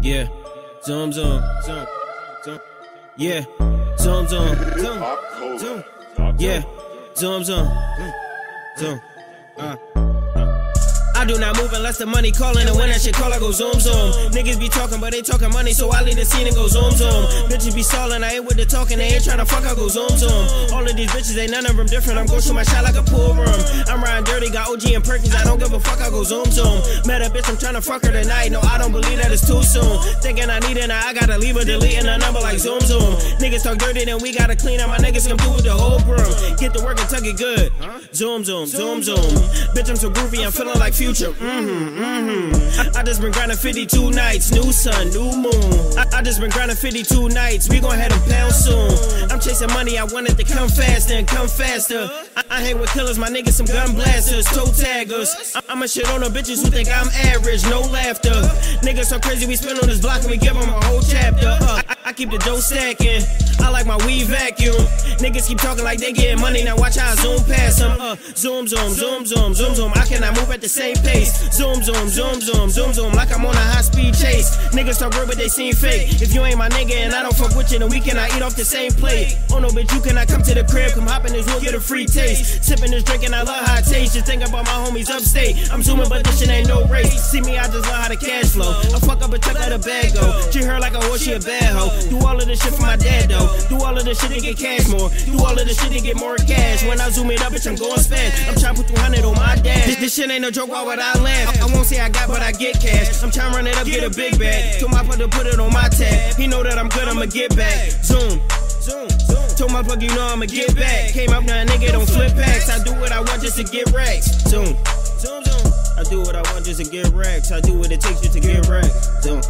Yeah. Zoom, zoom, zoom, zoom. Yeah. Zoom, zoom, zoom, zoom. Yeah. Zoom, zoom, zoom. Uh. I do not move unless the money calling, and when that shit call, I go zoom zoom. Niggas be talking, but they talking money, so I leave the scene and go zoom zoom. Bitches be stalling, I ain't with the talking, they ain't trying to fuck, I go zoom zoom. All of these bitches, ain't none of them different. I'm gon' shoot my shot like a pool room. I'm riding dirty, got OG and Perkins, I don't give a fuck, I go zoom zoom. Met a bitch, I'm trying to fuck her tonight, no, I don't believe that it's too soon. Thinking I need it, now I gotta leave her, deleting a number like zoom zoom. Niggas talk dirty, then we gotta clean up, my niggas come through with the whole broom. Get to work and tuck it good. Zoom zoom, zoom zoom. Bitch, I'm so groovy, I'm feeling like future. Mm-hmm. Mm-hmm. I, just been grinding 52 nights, new sun, new moon. I, I just been grinding 52 nights, we gon' have them pound soon. I'm chasing money, I want it to come faster and come faster. I, I hang with killers, my niggas some gun blasters, toe taggers. I, I'ma shit on the bitches who think I'm average, no laughter. Niggas so crazy, we spin on this block and we give them a whole chapter. Uh, I, I keep the dough stacking, I like my weed vacuum. Niggas keep talking like they getting money, now watch how I zoom past them. Uh, zoom, zoom, zoom, zoom, zoom, zoom. I cannot move at the same pace. Zoom, zoom, zoom, zoom, zoom, zoom, like I'm on a high speed chase. Niggas talk real, but they seem fake. If you ain't my nigga and I don't fuck with you, then we cannot eat off the same plate. Oh no, bitch, you cannot come to the crib, come hop in this room, get a free taste. Sipping this drink and I love how it tastes. Just think about my homies upstate. I'm zooming, but this shit ain't no race. See me, I just love how the cash flow. I fuck up a check, let a bag go. Treat her like a horse, she a bad hoe. Do all of this shit for my dad though. Do all of this shit to get cash more. Do all of this shit to get more cash. When I zoom it up, bitch, I'm going fast. I'm trying to put 200 on my dash. This, this shit ain't no joke, why would I laugh? I, I won't say I got, but I get cash. I'm trying to run it up, get a big bag. Told my brother put it on my tab. He know that I'm good, I'ma get back. Zoom. Zoom, zoom. Told my plug, you know I'ma get back. Came up now, nigga, don't flip packs. I do what I want just to get racks. Zoom, zoom, zoom. I do what I want just to get racks. I do what it takes just to get racks. Zoom.